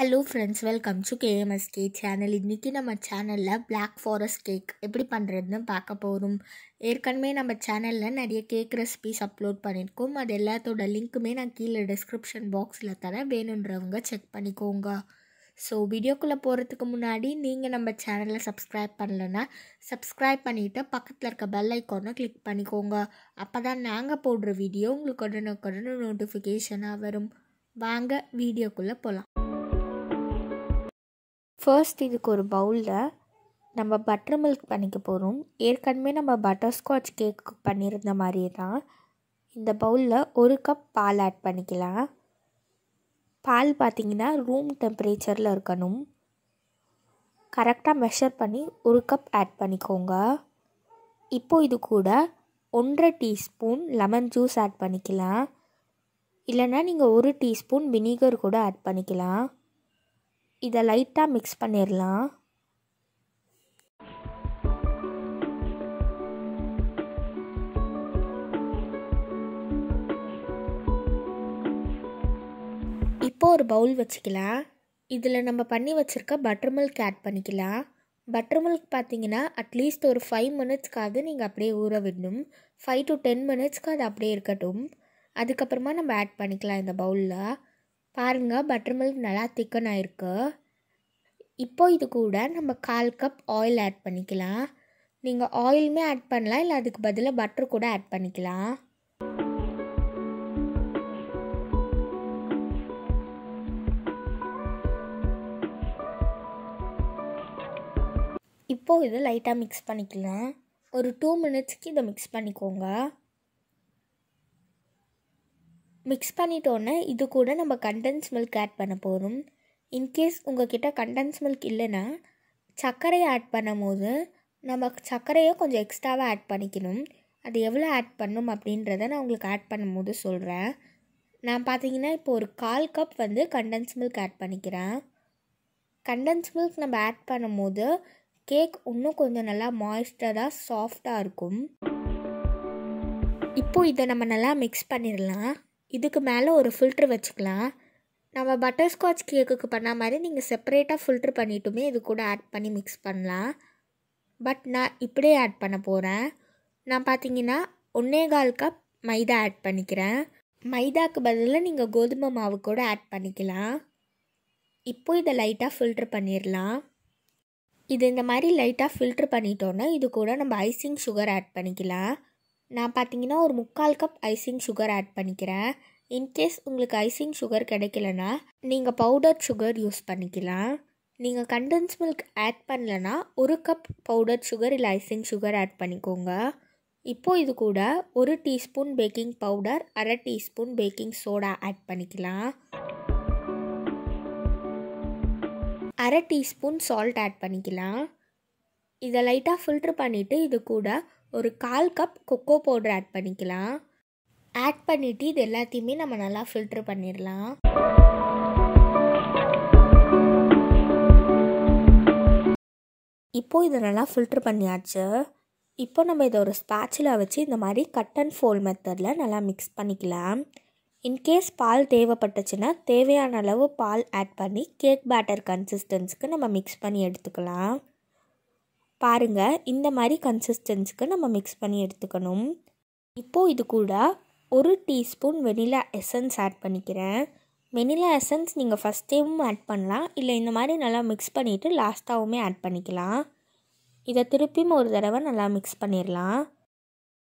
Hello friends welcome to KMSK channel இன்றைக்கி நம்ம சேனலில் பிளாக் ஃபாரஸ்ட் கேக் எப்படி பண்ணுறதுன்னு பார்க்க போகிறோம் ஏற்கனவே நம்ம சேனலில் நிறைய கேக் ரெசிபிஸ் அப்லோட் பண்ணியிருக்கோம். அது எல்லாத்தோட லிங்க்குமே நான் கீழே டிஸ்கிரிப்ஷன் பாக்ஸில் தரேன். வேணுன்றவங்க செக் பண்ணிக்கோங்க. ஸோ வீடியோக்குள்ளே போகிறதுக்கு முன்னாடி நீங்கள் நம்ம சேனலை சப்ஸ்கிரைப் பண்ணலைன்னா சப்ஸ்கிரைப் பண்ணிவிட்டு பக்கத்தில் இருக்க பெல் ஐக்கானை கிளிக் பண்ணிக்கோங்க. அப்போ தான் நாங்கள் போடுற வீடியோ உங்களுக்கு உடனுக்குடனே நோட்டிஃபிகேஷனாக வரும். வாங்க வீடியோக்குள்ளே போகலாம் ஃபர்ஸ்ட் இதுக்கு ஒரு பவுலில் நம்ம பட்டர் மில்க் பண்ணிக்க போகிறோம் ஏற்கனவே நம்ம பட்டர்ஸ்காட்ச் கேக் பண்ணியிருந்த மாதிரியே தான் இந்த பவுலில் ஒரு கப் பால் ஆட் பண்ணிக்கலாம். பால் பார்த்திங்கன்னா ரூம் டெம்பரேச்சரில் இருக்கணும். கரெக்டாக மெஷர் பண்ணி ஒரு கப் ஆட் பண்ணிக்கோங்க. இப்போது இது கூட ஒன்றரை டீஸ்பூன் லெமன் ஜூஸ் ஆட் பண்ணிக்கலாம். இல்லைன்னா நீங்கள் ஒரு டீஸ்பூன் வினிகர் கூட ஆட் பண்ணிக்கலாம். இதை லைட்டாக மிக்ஸ் பண்ணிடலாம் இப்போது ஒரு பவுல் வச்சுக்கலாம். இதில் நம்ம பண்ணி வச்சுருக்க பட்டர் மில்க் ஆட் பண்ணிக்கலாம். பட்டர் மில்க் பார்த்தீங்கன்னா அட்லீஸ்ட் ஒரு ஃபைவ் மினிட்ஸ்க்காவது நீங்கள் அப்படியே ஊற விடணும். ஃபைவ் டு டென் மினிட்ஸ்க்கு அது அப்படியே இருக்கட்டும். அதுக்கப்புறமா நம்ம ஆட் பண்ணிக்கலாம் இந்த பவுலில் பாருங்கள் பட்டர் மில்க் நல்லா திக்கன் ஆயிருக்கு. இப்போ இது கூட நம்ம கால் கப் ஆயில் ஆட் பண்ணிக்கலாம். நீங்கள் ஆயிலுமே ஆட் பண்ணலாம் இல்லை அதுக்கு பதிலாக பட்டர் கூட ஆட் பண்ணிக்கலாம். இப்போது இதை லைட்டாக மிக்ஸ் பண்ணிக்கலாம். ஒரு டூ மினிட்ஸ்க்கு இதை மிக்ஸ் பண்ணிக்கோங்க. மிக்ஸ் பண்ணிட்டோன்னே இது கூட நம்ம கண்டென்ஸ் மில்க் ஆட் பண்ண போகிறோம் இன்கேஸ் உங்ககிட்ட கண்டென்ஸ் மில்க் இல்லைன்னா சர்க்கரையை ஆட் பண்ணும் போது நம்ம சர்க்கரையை கொஞ்சம் எக்ஸ்ட்ராவாக ஆட் பண்ணிக்கணும். அது எவ்வளோ ஆட் பண்ணும் அப்படின்றத நான் உங்களுக்கு ஆட் பண்ணும் போது சொல்கிறேன் நான் பார்த்தீங்கன்னா இப்போ ஒரு கால் கப் வந்து கண்டென்ஸ் மில்க் ஆட் பண்ணிக்கிறேன். கண்டென்ஸ் மில்க் நம்ம ஆட் பண்ணும்போது கேக் இன்னும் கொஞ்சம் நல்லா மாய்ஸ்டராக சாஃப்டாக இருக்கும். இப்போது இதை நம்ம நல்லா மிக்ஸ் பண்ணிடலாம். இதுக்கு மேலே ஒரு ஃபில்ட்ரு வச்சுக்கலாம். நம்ம பட்டர்ஸ்காட்ச் கேக்குக்கு பண்ண மாதிரி நீங்கள் செப்பரேட்டாக ஃபில்ட்ரு பண்ணிட்டுமே இது கூட ஆட் பண்ணி மிக்ஸ் பண்ணலாம். பட் நான் இப்படியே ஆட் பண்ண போகிறேன் நான் பார்த்தீங்கன்னா ஒன்றே கால் கப் மைதா ஆட் பண்ணிக்கிறேன். மைதாக்கு பதிலாக நீங்கள் கோதுமை மாவு கூட ஆட் பண்ணிக்கலாம். இப்போ இதை லைட்டாக ஃபில்ட்ரு பண்ணிடலாம் இது இந்த மாதிரி லைட்டாக ஃபில்ட்ரு பண்ணிட்டோன்னா இது கூட நம்ம ஐசிங் சுகர் ஆட் பண்ணிக்கலாம். நான் பார்த்தீங்கன்னா ஒரு முக்கால் கப் ஐசிங் சுகர் ஆட் பண்ணிக்கிறேன். இன்கேஸ் உங்களுக்கு ஐசிங் சுகர் கிடைக்கலனா நீங்கள் பவுடர் சுகர் யூஸ் பண்ணிக்கலாம். நீங்கள் கண்டென்ஸ் மில்க் ஆட் பண்ணலனா ஒரு கப் பவுடர் சுகர் இல்லை ஐசிங் சுகர் ஆட் பண்ணிக்கோங்க. இப்போது இது கூட ஒரு டீஸ்பூன் பேக்கிங் பவுடர் அரை டீஸ்பூன் பேக்கிங் சோடா ஆட் பண்ணிக்கலாம். அரை டீஸ்பூன் சால்ட் ஆட் பண்ணிக்கலாம். இதை லைட்டாக ஃபில்ட்ரு பண்ணிவிட்டு இது கூட ஒரு கால் கப் கொக்கோ பவுடர் ஆட் பண்ணிக்கலாம். ஆட் பண்ணிவிட்டு இது எல்லாத்தையுமே நம்ம நல்லா ஃபில்ட்ரு பண்ணிடலாம். இப்போது இதை நல்லா ஃபில்ட்ரு பண்ணியாச்சு. இப்போ நம்ம இதை ஒரு ஸ்பேச்சில் வச்சு இந்த மாதிரி கட் அண்ட் ஃபோல் மெத்தடில் நல்லா மிக்ஸ் பண்ணிக்கலாம். இன்கேஸ் பால் தேவைப்பட்டுச்சுன்னா தேவையான அளவு பால் ஆட் பண்ணி கேக் பேட்டர் கன்சிஸ்டன்ஸுக்கு நம்ம மிக்ஸ் பண்ணி எடுத்துக்கலாம். பாருங்கள் இந்த மாதிரி கன்சிஸ்டன்ஸுக்கு நம்ம மிக்ஸ் பண்ணி எடுத்துக்கணும். இப்போது இது கூட ஒரு டீஸ்பூன் வெனிலா எசன்ஸ் ஆட் பண்ணிக்கிறேன். வெனிலா எசன்ஸ் நீங்கள் ஃபஸ்ட்டேவும் ஆட் பண்ணலாம். இல்லை இந்த மாதிரி நல்லா மிக்ஸ் பண்ணிவிட்டு லாஸ்ட்டாகவுமே ஆட் பண்ணிக்கலாம். இதை திருப்பியும் ஒரு தடவை நல்லா மிக்ஸ் பண்ணிடலாம்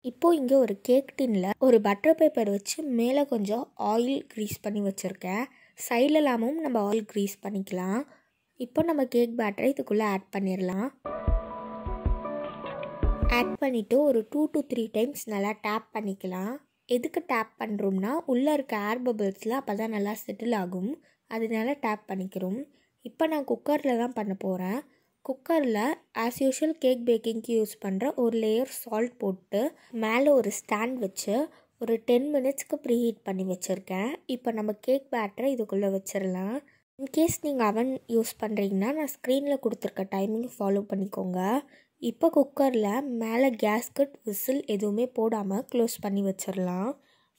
இப்போது இங்கே ஒரு கேக் டின்னில் ஒரு பட்டர் பேப்பர் வச்சு மேலே கொஞ்சம் ஆயில் க்ரீஸ் பண்ணி வச்சுருக்கேன். சைடில் இல்லாமல் நம்ம ஆயில் க்ரீஸ் பண்ணிக்கலாம். இப்போ நம்ம கேக் பேட்டரை இதுக்குள்ளே ஆட் பண்ணிடலாம் ஆட் பண்ணிவிட்டு ஒரு டூ டு த்ரீ டைம்ஸ் நல்லா டேப் பண்ணிக்கலாம். எதுக்கு டேப் பண்ணுறோம்னா உள்ளே இருக்க ஏர் பபிள்ஸ்லாம் அப்போ தான் நல்லா செட்டில் ஆகும். அதனால டேப் பண்ணிக்கிறோம். இப்போ நான் குக்கரில் தான் பண்ண போகிறேன் குக்கரில் ஆஸ் யூஷுவல் கேக் பேக்கிங்க்கு யூஸ் பண்ணுற ஒரு லேயர் சால்ட் போட்டு மேலே ஒரு ஸ்டாண்ட் வச்சு ஒரு டென் மினிட்ஸ்க்கு ப்ரீ ஹீட் பண்ணி வச்சுருக்கேன். இப்போ நம்ம கேக் பேட்டரை இதுக்குள்ளே வச்சிடலாம் இன்கேஸ் நீங்கள் அவன் யூஸ் பண்ணுறீங்கன்னா நான் ஸ்க்ரீனில் கொடுத்துருக்க டைமிங் ஃபாலோ பண்ணிக்கோங்க. இப்போ குக்கரில் மேலே கேஸ்கட் விசில் எதுவுமே போடாமல் க்ளோஸ் பண்ணி வச்சிடலாம்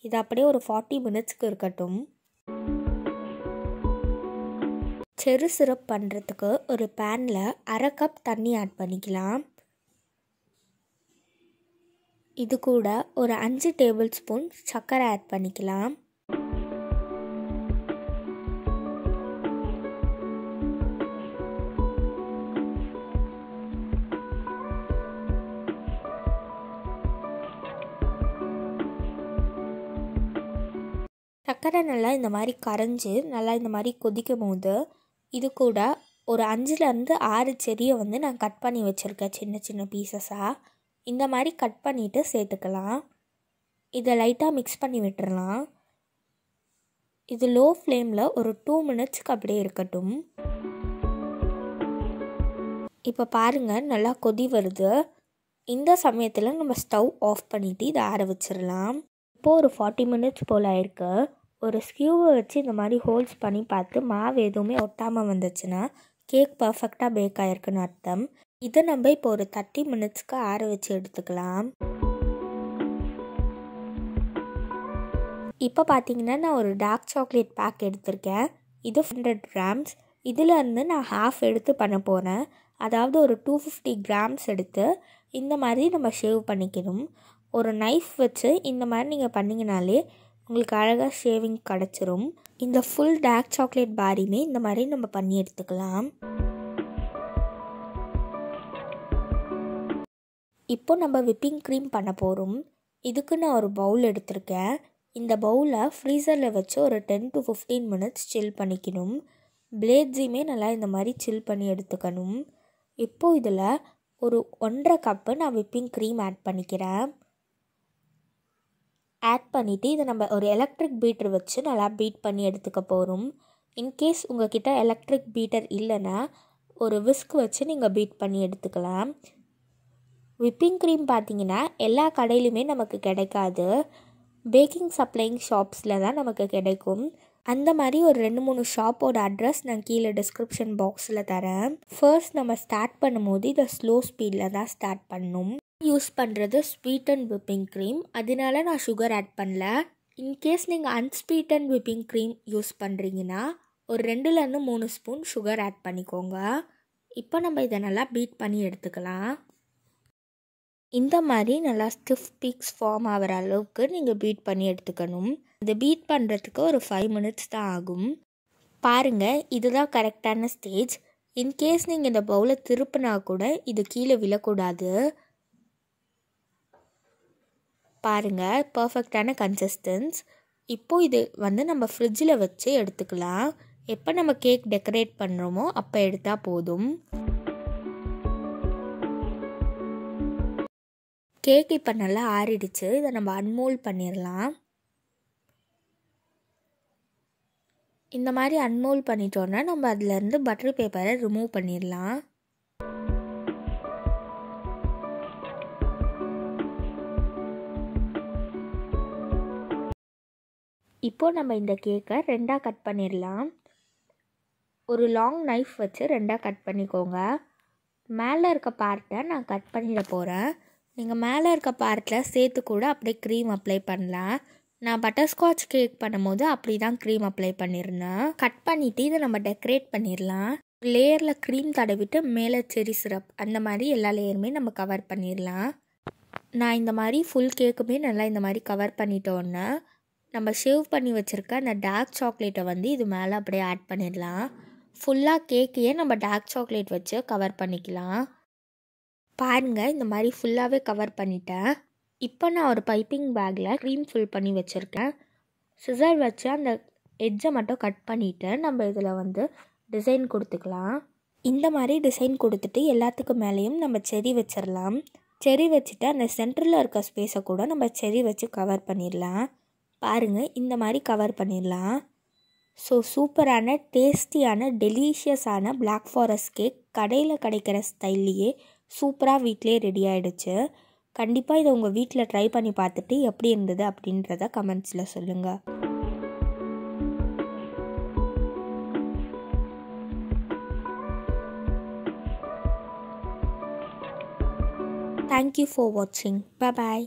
இது அப்படியே ஒரு ஃபார்ட்டி மினிட்ஸ்க்கு இருக்கட்டும். செரு சிரப் பண்ணுறதுக்கு ஒரு பேனில் அரை கப் தண்ணி ஆட் பண்ணிக்கலாம். இது கூட ஒரு அஞ்சு டேபிள் ஸ்பூன் சர்க்கரை ஆட் பண்ணிக்கலாம். சர்க்கரை நல்லா இந்த மாதிரி கரைஞ்சி நல்லா இந்த மாதிரி கொதிக்கும் போது இது கூட ஒரு அஞ்சுலேருந்து ஆறு செடியை வந்து நான் கட் பண்ணி வச்சுருக்கேன் சின்ன சின்ன பீசஸாக இந்த மாதிரி கட் பண்ணிவிட்டு சேர்த்துக்கலாம். இதை லைட்டாக மிக்ஸ் பண்ணி விட்டுறலாம். இது லோ ஃப்ளேமில் ஒரு டூ மினிட்ஸ்க்கு அப்படியே இருக்கட்டும். இப்போ பாருங்கள் நல்லா கொதி வருது. இந்த சமயத்தில் நம்ம ஸ்டவ் ஆஃப் பண்ணிவிட்டு இதை ஆற வச்சிடலாம். இப்போது ஒரு ஃபார்ட்டி மினிட்ஸ் போல் ஆயிருக்கு ஒரு ஸ்கியூவை வச்சு இந்த மாதிரி ஹோல்ஸ் பண்ணி பார்த்து மாவு எதுவுமே ஒட்டாமல் வந்துச்சுன்னா கேக் பர்ஃபெக்டாக பேக் ஆகிருக்குன்னு அர்த்தம். இதை நம்ம இப்போ ஒரு தேர்ட்டி மினிட்ஸ்க்கு ஆற வச்சு எடுத்துக்கலாம். இப்போ பார்த்தீங்கன்னா நான் ஒரு டார்க் சாக்லேட் பேக் எடுத்திருக்கேன். இது ஹண்ட்ரட் கிராம்ஸ் இதிலேருந்து நான் ஹாஃப் எடுத்து பண்ண போகிறேன் அதாவது ஒரு டூ ஃபிஃப்டி கிராம்ஸ் எடுத்து இந்த மாதிரி நம்ம ஷேவ் பண்ணிக்கணும். ஒரு நைஃப் வச்சு இந்த மாதிரி நீங்கள் பண்ணிங்கனாலே உங்களுக்கு அழகாக ஷேவிங் கிடச்சிரும். இந்த ஃபுல் டார்க் சாக்லேட் பாரியுமே இந்த மாதிரி நம்ம பண்ணி எடுத்துக்கலாம். இப்போ நம்ம விப்பிங் க்ரீம் பண்ண போகிறோம் இதுக்கு நான் ஒரு பவுல் எடுத்திருக்கேன். இந்த பவுலை ஃப்ரீசரில் வச்சு ஒரு ten to fifteen minutes chill பண்ணிக்கணும். பிளேட்ஸையுமே நல்லா இந்த மாதிரி சில் பண்ணி எடுத்துக்கணும். இப்போது இதில் ஒரு ஒன்றரை கப்பு நான் விப்பிங் க்ரீம் ஆட் பண்ணிக்கிறேன். ஆட் பண்ணிவிட்டு இதை நம்ம ஒரு எலக்ட்ரிக் பீட்டர் வச்சு நல்லா பீட் பண்ணி எடுத்துக்க போகிறோம் இன்கேஸ் உங்ககிட்ட எலக்ட்ரிக் பீட்டர் இல்லைன்னா ஒரு விஸ்க் வச்சு நீங்கள் பீட் பண்ணி எடுத்துக்கலாம். விப்பிங் க்ரீம் பார்த்தீங்கன்னா எல்லா கடையிலுமே நமக்கு கிடைக்காது. பேக்கிங் சப்ளைங் ஷாப்ஸில் தான் நமக்கு கிடைக்கும். அந்த மாதிரி ஒரு ரெண்டு மூணு ஷாப்போட அட்ரஸ் நான் கீழே டிஸ்கிரிப்ஷன் பாக்ஸில் தரேன். ஃபர்ஸ்ட் நம்ம ஸ்டார்ட் பண்ணும்போது இதை ஸ்லோ ஸ்பீடில் தான் ஸ்டார்ட் பண்ணும். யூஸ் பண்ணுறது ஸ்வீட் அண்ட் விப்பிங் க்ரீம் அதனால நான் சுகர் ஆட் பண்ணல. இன்கேஸ் நீங்கள் unsweet and whipping cream use பண்ணுறீங்கன்னா ஒரு ரெண்டுலேருந்து மூணு ஸ்பூன் சுகர் ஆட் பண்ணிக்கோங்க. இப்போ நம்ம இதை நல்லா பீட் பண்ணி எடுத்துக்கலாம். இந்த மாதிரி நல்லா ஸ்டிஃப் பீக்ஸ் ஃபார்ம் ஆகிற அளவுக்கு நீங்கள் பீட் பண்ணி எடுத்துக்கணும். இதை பீட் பண்ணுறதுக்கு ஒரு ஃபைவ் மினிட்ஸ் தான் ஆகும். பாருங்கள் இதுதான் கரெக்டான ஸ்டேஜ் இன்கேஸ் நீங்கள் இந்த பவுலை திருப்பினா கூட இது கீழே விழக்கூடாது. பாருங்கள் பர்ஃபெக்டான கன்சிஸ்டன்ஸ் இப்போது இது வந்து நம்ம ஃப்ரிட்ஜில் வச்சு எடுத்துக்கலாம். எப்போ நம்ம கேக் டெக்கரேட் பண்ணுறோமோ அப்போ எடுத்தால் போதும். கேக் இப்போ நல்லா ஆறிடுச்சு. இதை நம்ம அன்மோல் பண்ணிடலாம் இந்த மாதிரி அன்மோல் பண்ணிட்டோன்னா நம்ம அதுலேருந்து பட்டர் பேப்பரை ரிமூவ் பண்ணிடலாம் இப்போது நம்ம இந்த கேக்கை ரெண்டாக கட் பண்ணிடலாம் ஒரு லாங் நைஃப் வச்சு ரெண்டாக கட் பண்ணிக்கோங்க. மேலே இருக்க பார்ட்டை நான் கட் பண்ணிட போகிறேன் நீங்கள் மேலே இருக்க பார்ட்டில் சேர்த்து கூட அப்படியே க்ரீம் அப்ளை பண்ணலாம். நான் பட்டர்ஸ்காட்ச் கேக் பண்ணும்போது அப்படி தான் க்ரீம் அப்ளை பண்ணியிருந்தேன் கட் பண்ணிவிட்டு இதை நம்ம டெக்கரேட் பண்ணிடலாம் லேயரில் க்ரீம் தடவிட்டு மேலே செரி சிரப் அந்த மாதிரி எல்லா லேயருமே நம்ம கவர் பண்ணிடலாம் நான் இந்த மாதிரி ஃபுல் கேக்குமே நல்லா இந்த மாதிரி கவர் பண்ணிட்டோன்னே நம்ம ஷேவ் பண்ணி வச்சுருக்க அந்த டார்க் சாக்லேட்டை வந்து இது மேலே அப்படியே ஆட் பண்ணிடலாம். ஃபுல்லாக கேக்கையே நம்ம டார்க் சாக்லேட் வச்சு கவர் பண்ணிக்கலாம். பாருங்கள் இந்த மாதிரி ஃபுல்லாகவே கவர் பண்ணிட்டேன். இப்போ நான் ஒரு பைப்பிங் பேக்கில் க்ரீம் ஃபில் பண்ணி வச்சுருக்கேன். சிசர் வச்சு அந்த எட்ஜை மட்டும் கட் பண்ணிவிட்டு நம்ம இதில் வந்து டிசைன் கொடுத்துக்கலாம். இந்த மாதிரி டிசைன் கொடுத்துட்டு எல்லாத்துக்கு மேலேயும் நம்ம செரி வச்சிடலாம். செரி வச்சுட்டு அந்த சென்டரில் இருக்க ஸ்பேஸை கூட நம்ம செரி வச்சு கவர் பண்ணிடலாம். பாருங்கள் இந்த மாதிரி கவர் பண்ணிடலாம். ஸோ சூப்பரான டேஸ்டியான டெலிஷியஸான பிளாக் ஃபாரஸ்ட் கேக் கடையில் கிடைக்கிற ஸ்டைல்லையே சூப்பராக வீட்டிலே ரெடி ஆகிடுச்சு கண்டிப்பாக இதை உங்கள் வீட்டில் ட்ரை பண்ணி பார்த்துட்டு எப்படி இருந்தது அப்படின்றத கமெண்ட்ஸில் சொல்லுங்கள் தேங்க்யூ ஃபார் வாட்சிங் பாய்